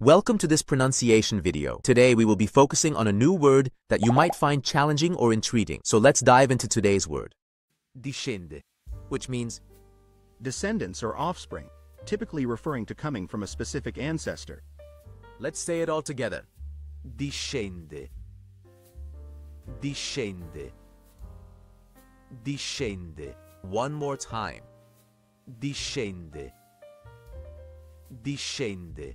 Welcome to this pronunciation video. Today we will be focusing on a new word that you might find challenging or intriguing. So let's dive into today's word. Discende, which means Descendants or offspring, typically referring to coming from a specific ancestor. Let's say it all together. Discende. Discende. Discende. One more time. Discende. Discende.